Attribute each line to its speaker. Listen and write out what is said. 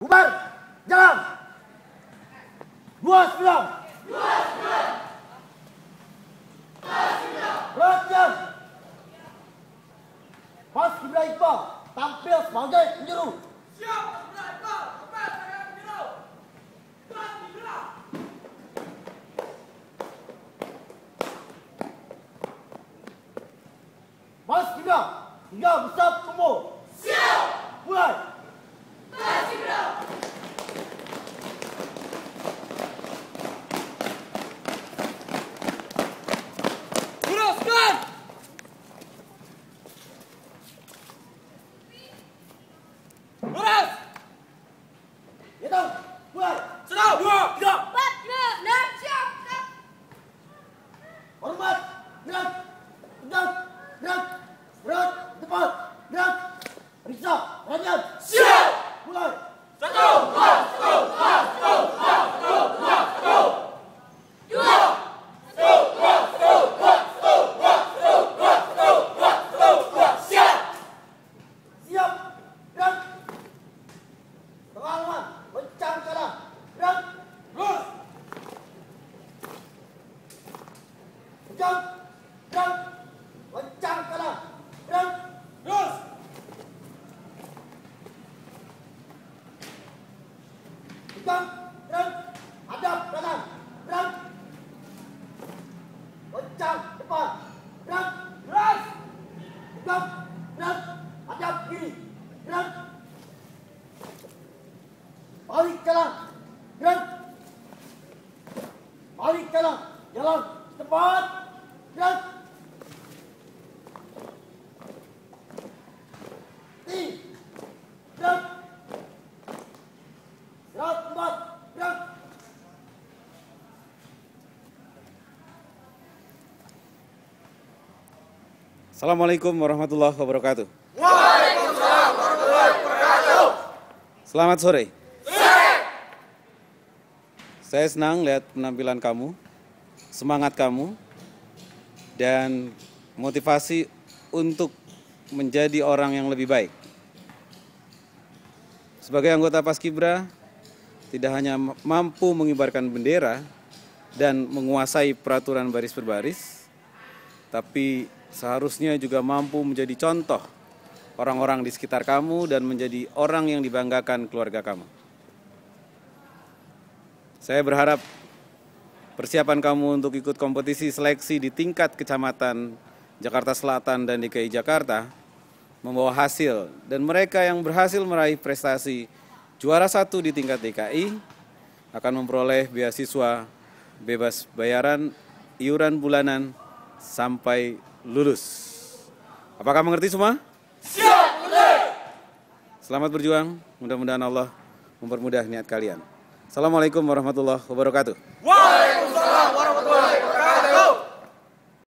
Speaker 1: Bubar! Jalan! Luas belum? Luas belum? Luas belum? Luas bilang. Pas Kibra Iqbal tampil sebagai penjuru. Siap
Speaker 2: Kibra
Speaker 1: Iqbal, tampil
Speaker 2: sebagai Pas Kibra,
Speaker 3: tinggal besar semua. Siap!
Speaker 1: Mulai!
Speaker 2: Ramion! Siap!
Speaker 1: jalan,
Speaker 2: Lencang
Speaker 1: kalah. Terus. Terus. Kiri. Balik Balik. Jalan cepat. jalan.
Speaker 4: Assalamualaikum warahmatullahi wabarakatuh. Waalaikumsalam warahmatullahi wabarakatuh. Selamat sore. Saya senang lihat penampilan kamu, semangat kamu, dan motivasi untuk menjadi orang yang lebih baik. Sebagai anggota Paskibra, tidak hanya mampu mengibarkan bendera dan menguasai peraturan baris berbaris, tapi seharusnya juga mampu menjadi contoh orang-orang di sekitar kamu dan menjadi orang yang dibanggakan keluarga kamu. Saya berharap persiapan kamu untuk ikut kompetisi seleksi di tingkat kecamatan Jakarta Selatan dan DKI Jakarta membawa hasil dan mereka yang berhasil meraih prestasi juara satu di tingkat DKI akan memperoleh beasiswa bebas bayaran iuran bulanan sampai lulus. Apakah mengerti semua?
Speaker 2: Siap! Mengerti!
Speaker 4: Selamat berjuang, mudah-mudahan Allah mempermudah niat kalian. Assalamualaikum warahmatullahi wabarakatuh.
Speaker 2: Waalaikumsalam warahmatullahi wabarakatuh.